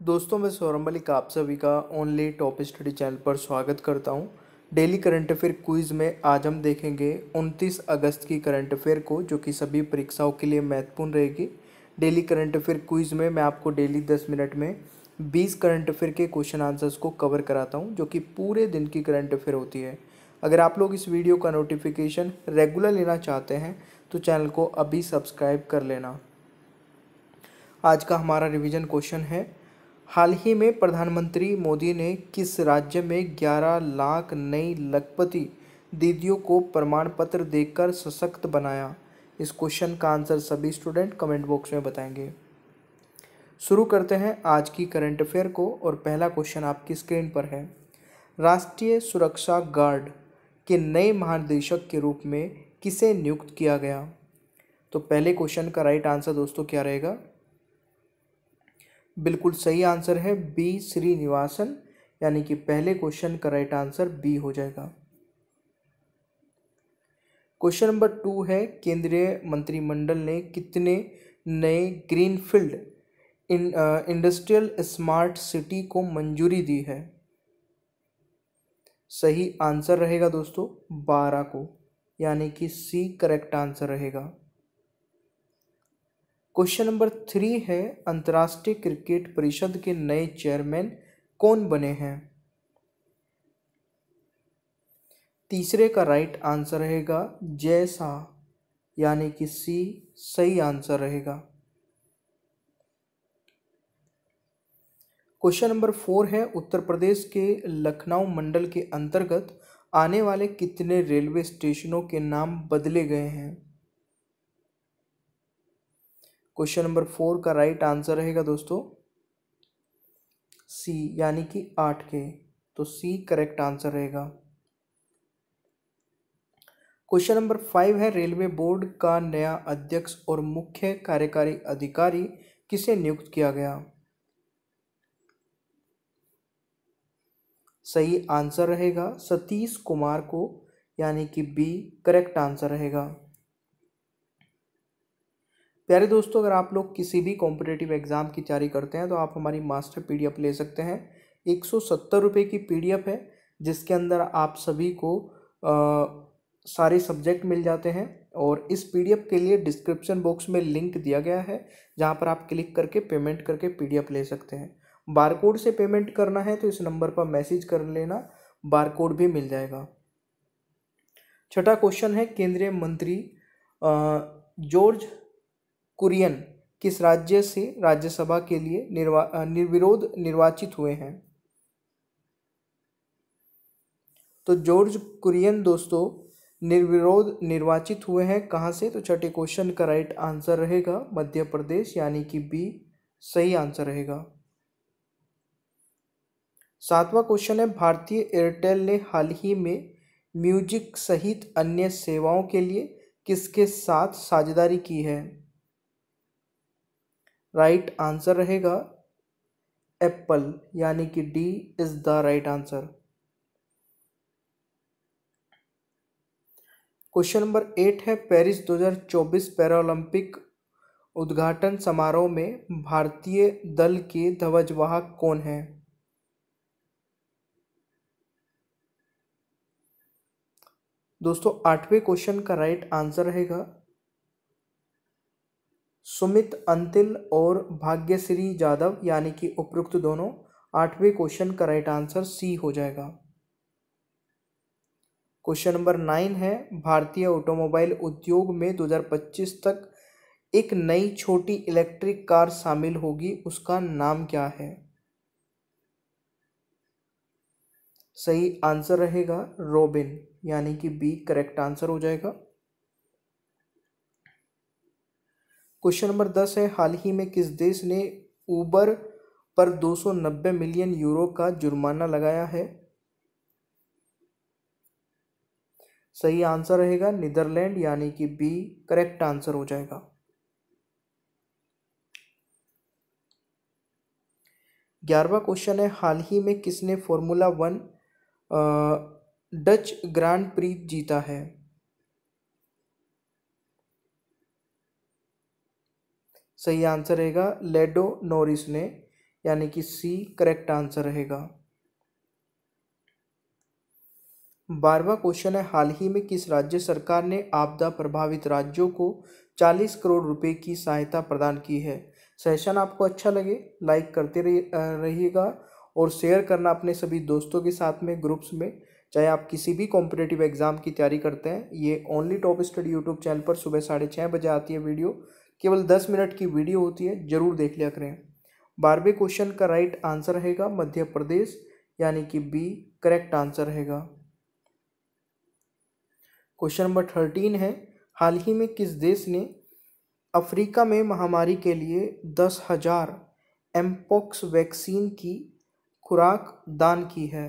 दोस्तों, मैं सौरभ मलिक आप सभी का ओनली टॉप स्टडी चैनल पर स्वागत करता हूँ। डेली करंट अफेयर क्विज़ में आज हम देखेंगे 29 अगस्त की करंट अफेयर को, जो कि सभी परीक्षाओं के लिए महत्वपूर्ण रहेगी। डेली करंट अफेयर क्विज़ में मैं आपको डेली 10 मिनट में 20 करंट अफेयर के क्वेश्चन आंसर्स को कवर कराता हूँ, जो कि पूरे दिन की करंट अफेयर होती है। अगर आप लोग इस वीडियो का नोटिफिकेशन रेगुलर लेना चाहते हैं तो चैनल को अभी सब्सक्राइब कर लेना। आज का हमारा रिवीजन क्वेश्चन है हाल ही में प्रधानमंत्री मोदी ने किस राज्य में 11 लाख नई लखपति दीदियों को प्रमाण पत्र देकर सशक्त बनाया? इस क्वेश्चन का आंसर सभी स्टूडेंट कमेंट बॉक्स में बताएँगे। शुरू करते हैं आज की करंट अफेयर को और पहला क्वेश्चन आपकी स्क्रीन पर है। राष्ट्रीय सुरक्षा गार्ड के नए महानिदेशक के रूप में किसे नियुक्त किया गया? तो पहले क्वेश्चन का राइट आंसर दोस्तों क्या रहेगा? बिल्कुल सही आंसर है बी श्रीनिवासन, यानी कि पहले क्वेश्चन का राइट आंसर बी हो जाएगा। क्वेश्चन नंबर टू है, केंद्रीय मंत्रिमंडल ने कितने नए greenfield in industrial smart city को मंजूरी दी है? सही आंसर रहेगा दोस्तों बारह को, यानी कि सी करेक्ट आंसर रहेगा। क्वेश्चन नंबर थ्री है, अंतर्राष्ट्रीय क्रिकेट परिषद के नए चेयरमैन कौन बने हैं? तीसरे का राइट आंसर रहेगा जय शाह यानी कि सी, सही आंसर रहेगा। क्वेश्चन नंबर फोर है, उत्तर प्रदेश के लखनऊ मंडल के अंतर्गत आने वाले कितने रेलवे स्टेशनों के नाम बदले गए हैं? क्वेश्चन नंबर फोर का राइट आंसर रहेगा दोस्तों, सी, यानी कि आठ के। तो सी करेक्ट आंसर रहेगा। क्वेश्चन नंबर फाइव है, रेलवे बोर्ड का नया अध्यक्ष और मुख्य कार्यकारी अधिकारी किसे नियुक्त किया गया? सही आंसर रहेगा सतीश कुमार को, यानी कि बी करेक्ट आंसर रहेगा। प्यारे दोस्तों अगर आप लोग किसी भी कॉम्पिटेटिव एग्ज़ाम की तैयारी करते हैं तो आप हमारी मास्टर पीडीएफ ले सकते हैं। एक सौ सत्तर रुपये की पीडीएफ है जिसके अंदर आप सभी को आ, सारे सब्जेक्ट मिल जाते हैं और इस पीडीएफ के लिए डिस्क्रिप्शन बॉक्स में लिंक दिया गया है जहाँ पर आप क्लिक करके पेमेंट करके पीडीएफ ले सकते हैं। बारकोड से पेमेंट करना है तो इस नंबर पर मैसेज कर लेना बारकोड भी मिल जाएगा। छठा क्वेश्चन है केंद्रीय मंत्री जॉर्ज कुरियन किस राज्य से राज्यसभा के लिए निर्वा निर्विरोध निर्वाचित हुए हैं? तो जॉर्ज कुरियन दोस्तों, निर्विरोध निर्वाचित हुए हैं कहाँ से? तो छठे क्वेश्चन का राइट आंसर रहेगा मध्य प्रदेश, यानी कि बी, सही आंसर रहेगा। सातवां क्वेश्चन है, भारतीय एयरटेल ने हाल ही में म्यूज़िक सहित अन्य सेवाओं के लिए किसके साथ साझेदारी की है? राइट आंसर रहेगा एप्पल यानी कि D is the right answer question number eight है पेरिस 2024 पैरालंपिक उद्घाटन समारोह में भारतीय दल के ध्वजवाहक कौन है? दोस्तों, आठवें क्वेश्चन का राइट आंसर रहेगा सुमित, अंतिल और भाग्यश्री यादव यानी कि उपयुक्त दोनों, आठवें क्वेश्चन का राइट आंसर सी हो जाएगा। क्वेश्चन नंबर नाइन है, भारतीय ऑटोमोबाइल उद्योग में 2025 तक एक नई छोटी इलेक्ट्रिक कार शामिल होगी, उसका नाम क्या है? सही आंसर रहेगा रोबिन यानी कि बी करेक्ट आंसर हो जाएगा। क्वेश्चन नंबर दस है, हाल ही में किस देश ने ऊबर पर 290 मिलियन यूरो का जुर्माना लगाया है? सही आंसर रहेगा नीदरलैंड, यानी कि बी, करेक्ट आंसर हो जाएगा। ग्यारहवा क्वेश्चन है, हाल ही में किसने Formula One Dutch Grand Prix जीता है? सही आंसर रहेगा लेडो नोरिस ने, यानी कि सी करेक्ट आंसर रहेगा। बारहवा क्वेश्चन है, हाल ही में किस राज्य सरकार ने आपदा प्रभावित राज्यों को 40 करोड़ रुपए की सहायता प्रदान की है? सेशन आपको अच्छा लगे लाइक करते रहिएगा और शेयर करना अपने सभी दोस्तों के साथ में ग्रुप्स में। चाहे आप किसी भी कॉम्पिटेटिव एग्ज़ाम की तैयारी करते हैं, ये only top study YouTube channel पर सुबह साढ़े छः बजे आती है वीडियो केवल दस मिनट की वीडियो होती है, ज़रूर देख लिया करें। बारहवें क्वेश्चन का राइट आंसर रहेगा मध्य प्रदेश, यानी कि बी, करेक्ट आंसर रहेगा। क्वेश्चन नंबर थर्टीन है, हाल ही में किस देश ने अफ्रीका में महामारी के लिए दस हज़ार एम्पोक्स वैक्सीन की खुराक दान की है?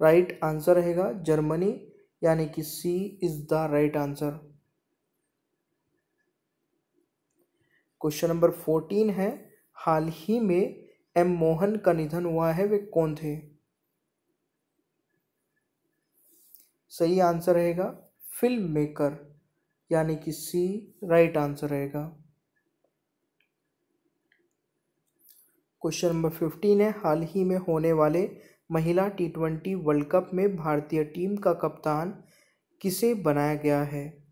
राइट आंसर रहेगा जर्मनी, यानी कि C is the right answer. Question number fourteen है, हाल ही में एम मोहन का निधन हुआ है, वे कौन थे? सही आंसर रहेगा, फ़िल्म मेकर, यानी कि सी, राइट आंसर रहेगा। क्वेश्चन नंबर फिफ्टीन है, हाल ही में होने वाले महिला टी ट्वेंटी वर्ल्ड कप में भारतीय टीम का कप्तान किसे बनाया गया है?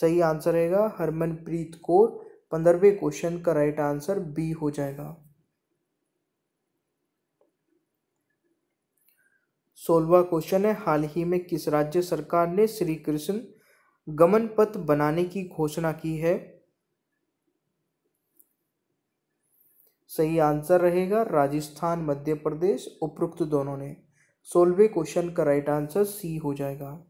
सही आंसर रहेगा हरमनप्रीत कौर। पंद्रहवें क्वेश्चन का राइट आंसर बी हो जाएगा। सोलवा क्वेश्चन है, हाल ही में किस राज्य सरकार ने श्री कृष्ण गमन पथ बनाने की घोषणा की है? सही आंसर रहेगा राजस्थान, मध्य प्रदेश, उपरोक्त दोनों ने। सोलवे क्वेश्चन का राइट आंसर सी हो जाएगा।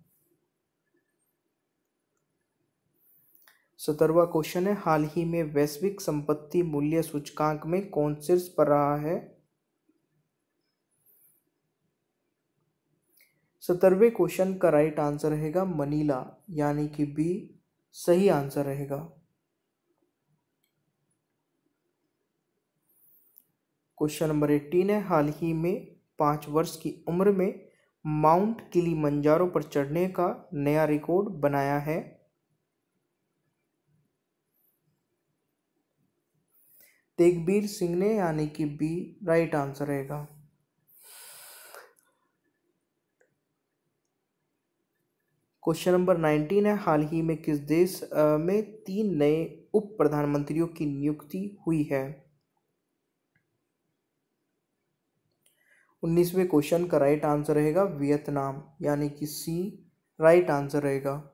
सत्रहवा क्वेश्चन है, हाल ही में वैश्विक संपत्ति मूल्य सूचकांक में कौन शीर्ष पर रहा है? सत्रहवें क्वेश्चन का राइट आंसर रहेगा मनीला, यानी कि बी सही आंसर रहेगा। क्वेश्चन नंबर एट्टीन है, हाल ही में पाँच वर्ष की उम्र में माउंट किली मंजारो पर चढ़ने का नया रिकॉर्ड बनाया है। तेगबीर सिंह ने यानी कि बी, राइट आंसर रहेगा। क्वेश्चन नंबर नाइनटीन है, हाल ही में किस देश में तीन नए उप प्रधानमंत्रियों की नियुक्ति हुई है? उन्नीसवें क्वेश्चन का राइट आंसर रहेगा वियतनाम, यानी कि सी, राइट आंसर रहेगा।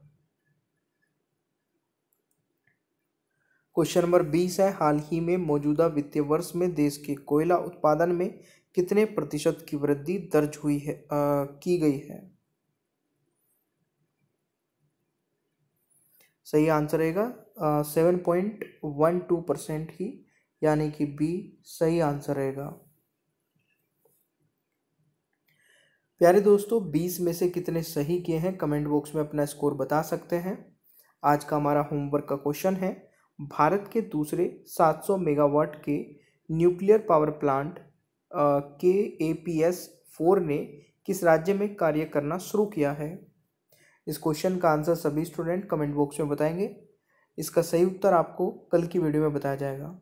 क्वेश्चन नंबर बीस है हाल ही में मौजूदा वित्तीय वर्ष में देश के कोयला उत्पादन में कितने प्रतिशत की वृद्धि दर्ज हुई है आ, की गई है? सही आंसर रहेगा seven point one two percent ही यानी कि बी सही आंसर रहेगा। प्यारे दोस्तों बीस में से कितने सही किए हैं? कमेंट बॉक्स में अपना स्कोर बता सकते हैं। आज का हमारा होमवर्क का क्वेश्चन है। भारत के दूसरे 700 मेगावाट के न्यूक्लियर पावर प्लांट के ए पी एस फोर ने किस राज्य में कार्य करना शुरू किया है? इस क्वेश्चन का आंसर सभी स्टूडेंट कमेंट बॉक्स में बताएँगे। इसका सही उत्तर आपको कल की वीडियो में बताया जाएगा।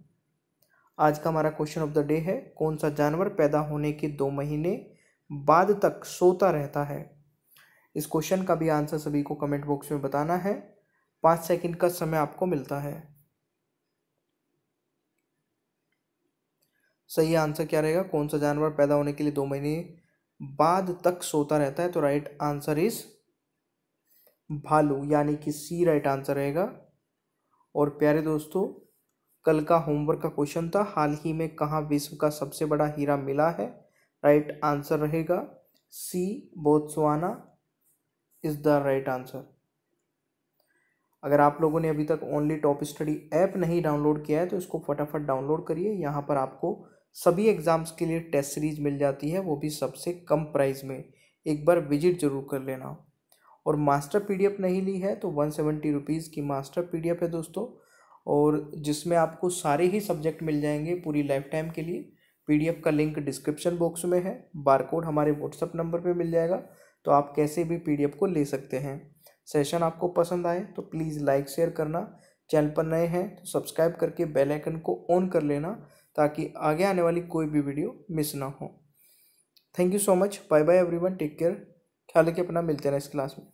आज का हमारा क्वेश्चन ऑफ़ द डे है, कौन सा जानवर पैदा होने के दो महीने बाद तक सोता रहता है? इस क्वेश्चन का भी आंसर सभी को कमेंट बॉक्स में बताना है। पाँच सेकंड का समय आपको मिलता है। सही आंसर क्या रहेगा? कौन सा जानवर पैदा होने के लिए दो महीने बाद तक सोता रहता है? तो राइट आंसर इज़ भालू, यानी कि सी राइट आंसर रहेगा। और प्यारे दोस्तों, कल का होमवर्क का क्वेश्चन था। हाल ही में कहाँ विश्व का सबसे बड़ा हीरा मिला है? राइट आंसर रहेगा C Botswana is the right answer अगर आप लोगों ने अभी तक ओनली टॉप स्टडी ऐप नहीं डाउनलोड किया है तो इसको फटाफट डाउनलोड करिए। यहाँ पर आपको सभी एग्ज़ाम्स के लिए टेस्ट सीरीज़ मिल जाती है, वो भी सबसे कम प्राइस में। एक बार विज़िट ज़रूर कर लेना। और मास्टर पीडीएफ नहीं ली है तो वन सेवेंटी रुपीज़ की मास्टर पीडीएफ है दोस्तों। और जिसमें आपको सारे ही सब्जेक्ट मिल जाएँगे पूरी लाइफ टाइम के लिए। पीडीएफ का लिंक डिस्क्रिप्शन बॉक्स में है। बारकोड हमारे व्हाट्सअप नंबर पे मिल जाएगा। तो आप कैसे भी पीडीएफ को ले सकते हैं। सेशन आपको पसंद आए तो प्लीज़ लाइक शेयर करना। चैनल पर नए हैं तो सब्सक्राइब करके बेल आइकन को ऑन कर लेना। ताकि आगे आने वाली कोई भी वीडियो मिस ना हो। Thank you so much bye bye everyone take care ख्याल रखिए, अपना मिलते हैं इस क्लास में।